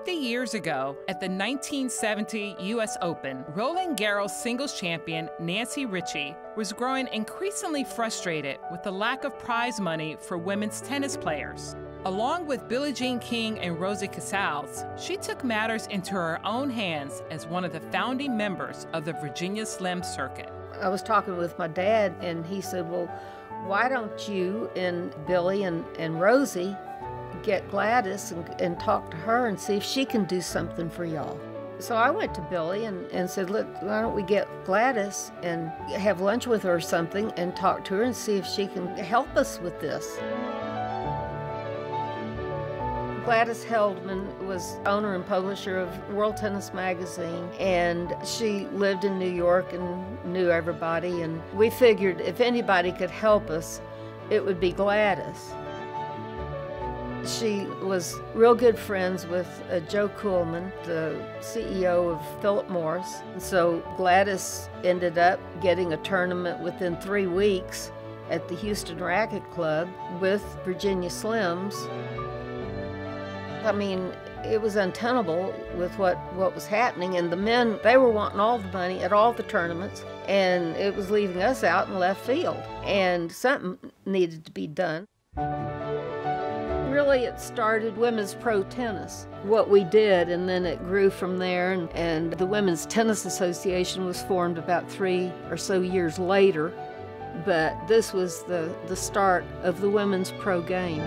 50 years ago, at the 1970 U.S. Open, Roland Garros singles champion Nancy Richey was growing increasingly frustrated with the lack of prize money for women's tennis players. Along with Billie Jean King and Rosie Casals, she took matters into her own hands as one of the founding members of the Virginia Slim Circuit. I was talking with my dad, and he said, Well, why don't you and Billie and, and Rosie get Gladys and, and talk to her and see if she can do something for y'all. So I went to Billie and, and said, Look, why don't we get Gladys and have lunch with her or something and talk to her and see if she can help us with this. Gladys Heldman was owner and publisher of World Tennis Magazine, and she lived in New York and knew everybody. And we figured if anybody could help us, it would be Gladys. She was real good friends with uh, Joe Cullman, the CEO of Philip Morris. And So Gladys ended up getting a tournament within three weeks at the Houston Racquet Club with Virginia Slims. I mean, it was untenable with what, what was happening, and the men, they were wanting all the money at all the tournaments, and it was leaving us out in left field. And something needed to be done really it started women's pro tennis, what we did, and then it grew from there. And, and the Women's Tennis Association was formed about three or so years later. But this was the, the start of the women's pro game.